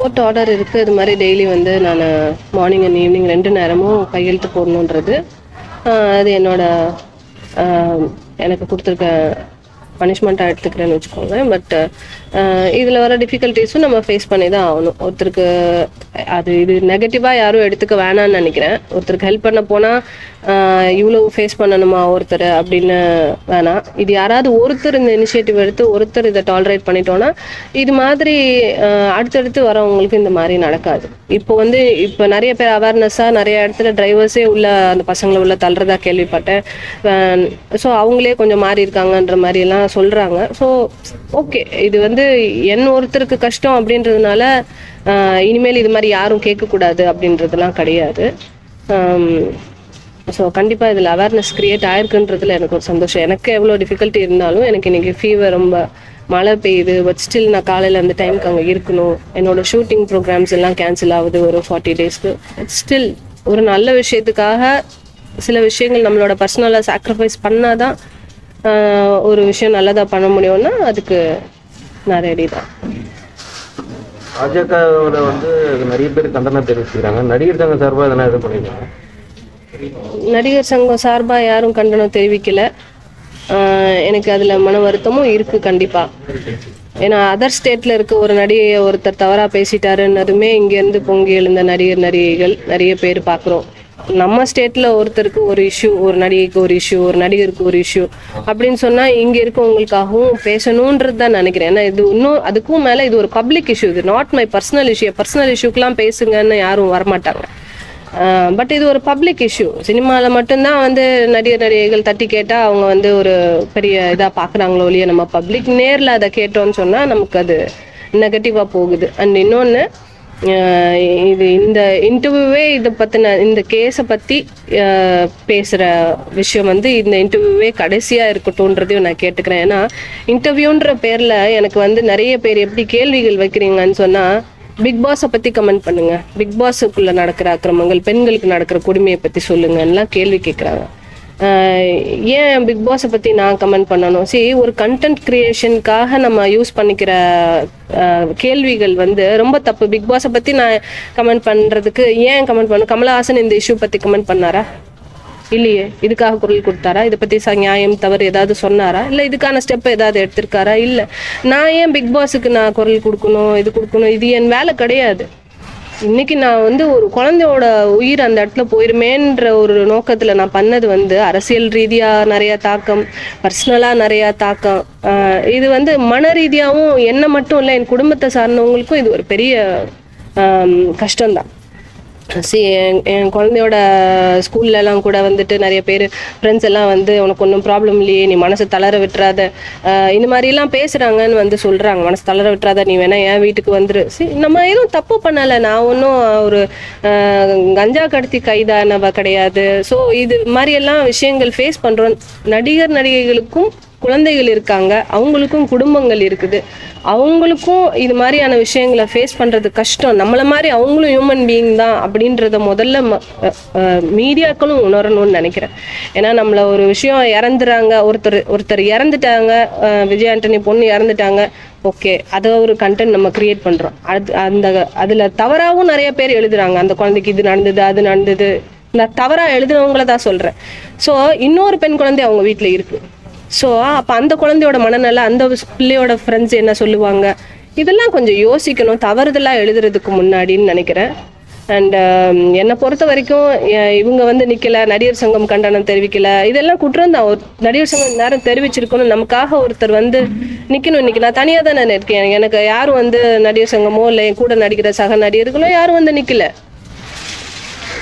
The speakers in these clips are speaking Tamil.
கோர்ட் ஆர்டர் இருக்குது இது மாதிரி டெய்லி வந்து நான் மார்னிங் அண்ட் ஈவினிங் ரெண்டு நேரமும் கையெழுத்து போடணுன்றது. அது என்னோட எனக்கு கொடுத்துருக்க பனிஷ்மெண்ட்டாக எடுத்துக்கிறேன்னு வச்சுக்கோங்க. பட் இதில் வர டிஃபிகல்ட்டிஸும் நம்ம ஃபேஸ் பண்ணி தான் ஆகணும். ஒருத்தருக்கு அது இது நெகட்டிவாக யாரும் எடுத்துக்க வேணாம்னு நினைக்கிறேன். ஒருத்தருக்கு ஹெல்ப் பண்ண போனால் இவ்வளோ ஃபேஸ் பண்ணணுமா ஒருத்தர் அப்படின்னு வேணாம். இது யாராவது ஒருத்தர் இந்த இனிஷியேட்டிவ் எடுத்து ஒருத்தர் இதை டாலரேட் பண்ணிட்டோன்னா இது மாதிரி அடுத்தடுத்து வரவங்களுக்கு இந்த மாதிரி நடக்காது. இப்போ வந்து இப்போ நிறைய பேர் அவேர்னஸாக நிறைய இடத்துல டிரைவர்ஸே உள்ள அந்த பசங்களை உள்ள தள்ளுறதா கேள்விப்பட்டேன். ஸோ அவங்களே கொஞ்சம் மாறி இருக்காங்கன்ற மாதிரி எல்லாம் சொல்கிறாங்க ஸோ ஓகே இது வந்து என் ஒருத்தருக்கு கஷ்டம் அப்படின்றதுனால இனிமேல் இது மாதிரி யாரும் கேட்கக்கூடாது அப்படின்றதுலாம் கிடையாது. ஸோ கண்டிப்பாக இதில் அவேர்னஸ் க்ரியேட் ஆயிருக்குன்றதுல எனக்கு ஒரு சந்தோஷம். எனக்கு எவ்வளோ டிஃபிகல்ட்டி இருந்தாலும் எனக்கு இன்றைக்கி ஃபீவர் ரொம்ப மழை பெய்யுது பட் ஸ்டில் நான் காலையில் அந்த டைமுக்கு அங்கே இருக்கணும். என்னோட ஷூட்டிங் ப்ரோக்ராம்ஸ் எல்லாம் கேன்சல் ஆகுது ஒரு ஃபார்ட்டி டேஸ்க்கு ஸ்டில் ஒரு நல்ல விஷயத்துக்காக சில விஷயங்கள் நம்மளோட பர்சனலாக சாக்ரிஃபைஸ் பண்ணாதான் தான் ஒரு விஷயம் நல்லதாக பண்ண முடியும்னா அதுக்கு நான் ரெடி தான். பாஜகவோட வந்து நிறைய பேர் கண்டனம் தெரிவிச்சுக்கிறாங்க. நடிகர் சங்க சார்பாக எதனா இது பண்ணிருக்காங்க? நடிகர் சங்கம் சார்பாக யாரும் கண்டனம் தெரிவிக்கல. எனக்கு அதில் மன வருத்தமும் இருக்குது கண்டிப்பாக ஏன்னா அதர் ஸ்டேட்டில் இருக்க ஒரு நடிகையை ஒருத்தர் தவறாக பேசிட்டாருன்னதுமே இங்கேருந்து பொங்கி எழுந்த நடிகர் நடிகைகள் நிறைய பேர் பார்க்குறோம் நம்ம ஸ்டேட்டில் ஒருத்தருக்கு ஒரு இஷ்யூ ஒரு நடிகைக்கு ஒரு இஷ்யூ ஒரு நடிகருக்கு ஒரு இஷ்யூ அப்படின்னு சொன்னால் இங்கே இருக்கவங்களுக்காகவும் பேசணுன்றது தான் நினைக்கிறேன். ஏன்னா இது இன்னும் அதுக்கும் மேலே இது ஒரு பப்ளிக் இஷ்யூ இது not my personal issue personal இஷ்யூக்கெல்லாம் பேசுங்கன்னு யாரும் வரமாட்டாங்க. பட் இது ஒரு பப்ளிக் இஷ்யூ சினிமாவில் மட்டும்தான் வந்து நடிகர் நடிகைகள் தட்டி கேட்டால் அவங்க வந்து ஒரு பெரிய இதாக பார்க்குறாங்களோ இல்லையா நம்ம பப்ளிக் நேரில் அதை கேட்டோம்னு சொன்னால் நமக்கு அது நெகட்டிவாக போகுது. அண்ட் இன்னொன்று இது இந்த இன்டர்வியூவே இதை பற்றின இந்த கேஸை பற்றி பேசுகிற விஷயம் வந்து இந்த இன்டர்வியூவே கடைசியாக இருக்கட்டும்ன்றதையும் நான் கேட்டுக்கிறேன். ஏன்னா இன்டர்வியூன்ற பேரில் எனக்கு வந்து நிறைய பேர் எப்படி கேள்விகள் வைக்கிறீங்கன்னு சொன்னால் பிக் பாஸை பற்றி கமெண்ட் பண்ணுங்கள் பிக் பாஸுக்குள்ளே நடக்கிற அக்கிரமங்கள் பெண்களுக்கு நடக்கிற கொடுமையை பற்றி சொல்லுங்கலாம் கேள்வி கேட்குறாங்க ஏன் பிக் பாஸை பற்றி நான் கமெண்ட் பண்ணணும்? சரி ஒரு கண்டென்ட் கிரியேஷனுக்காக நம்ம யூஸ் பண்ணிக்கிற கேள்விகள் வந்து ரொம்ப தப்பு. பிக் பாஸை பற்றி நான் கமெண்ட் பண்ணுறதுக்கு ஏன் கமெண்ட் பண்ண கமலஹாசன் இந்த இஷ்யூ பற்றி கமெண்ட் பண்ணாரா? இல்லையே. இதுக்காக குரல் கொடுத்தாரா? இதை பற்றி ச நியாயம் தவறு ஏதாவது சொன்னாரா? இல்லை இதுக்கான ஸ்டெப் ஏதாவது எடுத்திருக்காரா? இல்லை. நான் ஏன் பிக் பாஸுக்கு நான் குரல் கொடுக்கணும் இது கொடுக்கணும்? இது என் வேலை கிடையாது. இன்னைக்கு நான் வந்து ஒரு குழந்தையோட உயிர் அந்த இடத்துல போயிருமேன்ற ஒரு நோக்கத்துல நான் பண்ணது வந்து அரசியல் ரீதியா நிறைய தாக்கம் பர்சனலா நிறைய தாக்கம். இது வந்து மன ரீதியாவும் என்ன மட்டும் இல்லை என் குடும்பத்தை சார்ந்தவங்களுக்கும் இது ஒரு பெரிய கஷ்டம்தான். சி என் என் குழந்தையோட ஸ்கூல்லலாம் கூட வந்துட்டு நிறைய பேர் ஃப்ரெண்ட்ஸ் எல்லாம் வந்து உனக்கு ஒன்றும் ப்ராப்ளம் இல்லையே நீ மனசை தளர விட்டுறாத. இந்த மாதிரிலாம் பேசுகிறாங்கன்னு வந்து சொல்கிறாங்க மனசு தளர விட்டுறாத நீ வேணா என் வீட்டுக்கு வந்துரு. சி நம்ம எதுவும் தப்பு பண்ணலை. நான் ஒன்றும் ஒரு கஞ்சா கடத்தி கைதானவ கிடையாது. ஸோ இது மாதிரியெல்லாம் விஷயங்கள் ஃபேஸ் பண்ணுறோம் நடிகர் நடிகைகளுக்கும் குழந்தைகள் இருக்காங்க அவங்களுக்கும் குடும்பங்கள் இருக்குது. அவங்களுக்கும் இது மாதிரியான விஷயங்களை ஃபேஸ் பண்ணுறது கஷ்டம். நம்மள மாதிரி அவங்களும் ஹியூமன் பீயிங் தான் அப்படின்றத முதல்ல மீடியாக்களும் உணரணும்னு நினைக்கிறேன். ஏன்னா நம்மளை ஒரு விஷயம் இறந்துறாங்க ஒருத்தர் ஒருத்தர் இறந்துட்டாங்க விஜய் ஆண்டனி பொண்ணு இறந்துட்டாங்க ஓகே அதை ஒரு கண்டென்ட் நம்ம கிரியேட் பண்ணுறோம் அது அந்த அதில் தவறாகவும் நிறைய பேர் எழுதுறாங்க. அந்த குழந்தைக்கு இது நடந்தது அது நடந்தது. நான் தவறாக எழுதுனவங்கள தான் சொல்கிறேன் ஸோ இன்னொரு பெண் குழந்தை அவங்க வீட்டில் இருக்குது ஸோ அப்போ அந்த குழந்தையோட மனநிலை அந்த பிள்ளையோட ஃப்ரெண்ட்ஸ் என்ன சொல்லுவாங்க? இதெல்லாம் கொஞ்சம் யோசிக்கணும். தவறுதலாக எழுதுறதுக்கு முன்னாடின்னு நினைக்கிறேன். அண்ட் um, என்னை பொறுத்த வரைக்கும் இவங்க வந்து நிற்கல நடிகர் சங்கம் கண்டனம் தெரிவிக்கல. இதெல்லாம் குற்றம் தான். ஒரு நடிகர் சங்கம் நேரம் தெரிவிச்சிருக்கணும். நமக்காக ஒருத்தர் வந்து நிற்கணும் இன்னைக்கு நான் தனியாக தானே இருக்கேன். எனக்கு யாரும் வந்து நடிகர் சங்கமோ இல்லை என் கூட நடிக்கிற சக நடிகர்களோ யாரும் வந்து நிற்கல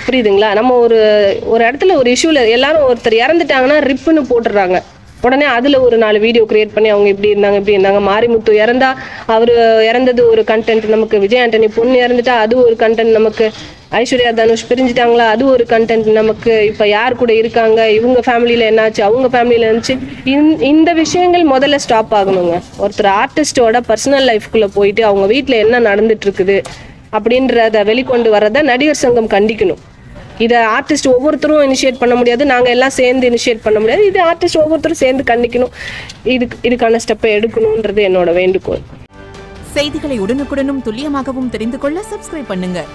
புரியுதுங்களா? நம்ம ஒரு ஒரு இடத்துல ஒரு இஷ்யூவில் எல்லாரும் ஒருத்தர் இறந்துட்டாங்கன்னா ரிப்புன்னு போட்டுடுறாங்க. உடனே அதில் ஒரு நாலு வீடியோ கிரியேட் பண்ணி அவங்க இப்படி இருந்தாங்க இப்படி இருந்தாங்க. மாரிமுத்து இறந்தா அவர் இறந்தது ஒரு கண்டென்ட் நமக்கு விஜய் ஆண்டனி பொண்ணு இறந்துட்டா அது ஒரு கண்டென்ட் நமக்கு. ஐஸ்வர்யா தனுஷ் பிரிஞ்சுட்டாங்களா அது ஒரு கண்டென்ட் நமக்கு. இப்போ யார் கூட இருக்காங்க? இவங்க ஃபேமிலியில் என்னாச்சு? அவங்க ஃபேமிலியில் இருந்துச்சு. இந்த- இந்த விஷயங்கள் முதல்ல ஸ்டாப் ஆகணுங்க. ஒருத்தர் ஆர்டிஸ்டோட பர்சனல் லைஃப்குள்ளே போயிட்டு அவங்க வீட்டில் என்ன நடந்துட்டு இருக்குது அப்படின்றத வெளிக்கொண்டு வரதை நடிகர் சங்கம் கண்டிக்கணும். இதை ஆர்டிஸ்ட் ஒவ்வொருத்தரும் இனிஷியேட் பண்ண முடியாது. நாங்கள் எல்லாம் சேர்ந்து இனிஷியேட் பண்ண முடியாது. இது ஆர்டிஸ்ட் ஒவ்வொருத்தரும் சேர்ந்து கண்டிக்கணும். இதுக்கு இதுக்கான ஸ்டெப்பை எடுக்கணுன்றது என்னோட வேண்டுகோள். செய்திகளை உடனுக்குடனும் துல்லியமாகவும் தெரிந்து கொள்ள சப்ஸ்கிரைப் பண்ணுங்கள்